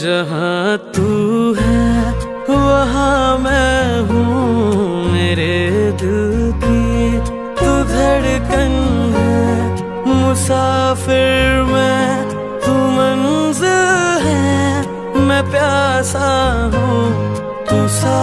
जहाँ तू है, वहाँ मैं हूँ मेरे दिल की। तू धड़कन है, मुसाफिर मैं, तू मंजिल है। मैं प्यासा हूँ, तू सा